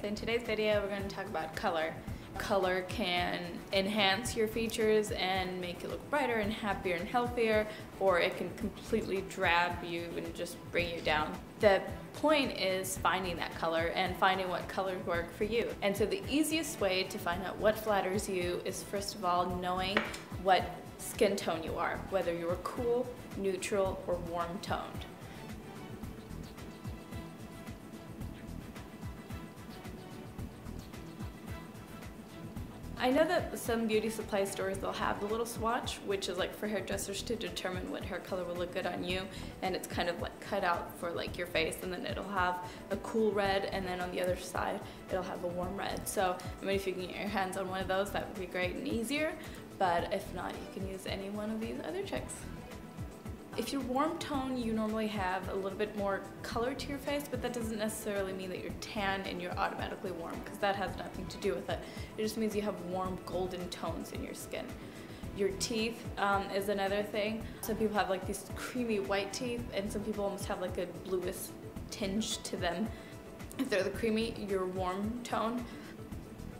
so in today's video we're going to talk about color. Color can enhance your features and make you look brighter and happier and healthier, or it can completely drab you and just bring you down. The point is finding that color and finding what colors work for you. And so the easiest way to find out what flatters you is first of all knowing what skin tone you are, whether you're cool, neutral, or warm toned. I know that some beauty supply stores they'll have the little swatch, which is like for hairdressers to determine what hair color will look good on you, and it's kind of like cut out for like your face, and then it'll have a cool red, and then on the other side it'll have a warm red. So I mean, if you can get your hands on one of those, that would be great and easier. But if not, you can use any one of these other tricks. If you're warm tone, you normally have a little bit more color to your face, but that doesn't necessarily mean that you're tan and you're automatically warm, because that has nothing to do with it. It just means you have warm golden tones in your skin. Your teeth um, is another thing. Some people have like these creamy white teeth, and some people almost have like a bluish tinge to them. If they're the creamy, you're warm tone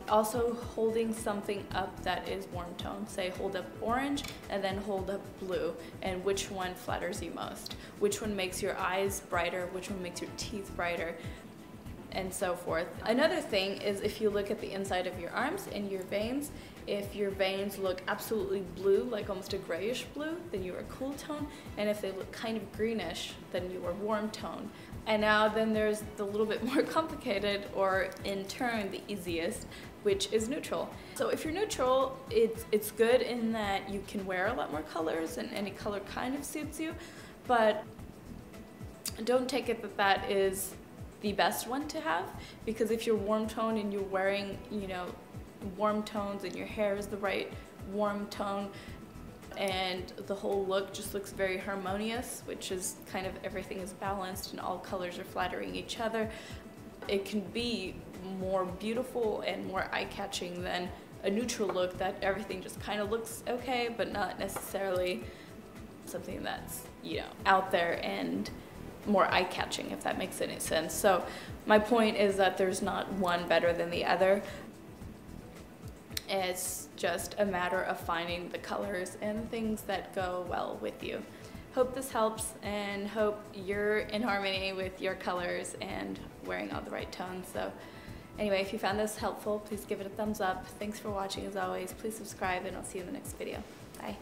also holding something up that is warm tone. Say hold up orange and then hold up blue and which one flatters you most. Which one makes your eyes brighter, which one makes your teeth brighter and so forth. Another thing is if you look at the inside of your arms and your veins, if your veins look absolutely blue, like almost a grayish blue, then you are cool tone. And if they look kind of greenish, then you are warm tone. And now then there's the little bit more complicated, or in turn the easiest, which is neutral. So if you're neutral, it's, it's good in that you can wear a lot more colors and any color kind of suits you, but don't take it that that is the best one to have because if you're warm tone and you're wearing, you know, warm tones and your hair is the right warm tone and the whole look just looks very harmonious, which is kind of everything is balanced and all colors are flattering each other. It can be more beautiful and more eye-catching than a neutral look that everything just kind of looks okay, but not necessarily something that's, you know, out there and more eye-catching, if that makes any sense. So my point is that there's not one better than the other. It's just a matter of finding the colors and things that go well with you. Hope this helps and hope you're in harmony with your colors and wearing all the right tones. So anyway, if you found this helpful, please give it a thumbs up. Thanks for watching as always. Please subscribe and I'll see you in the next video. Bye.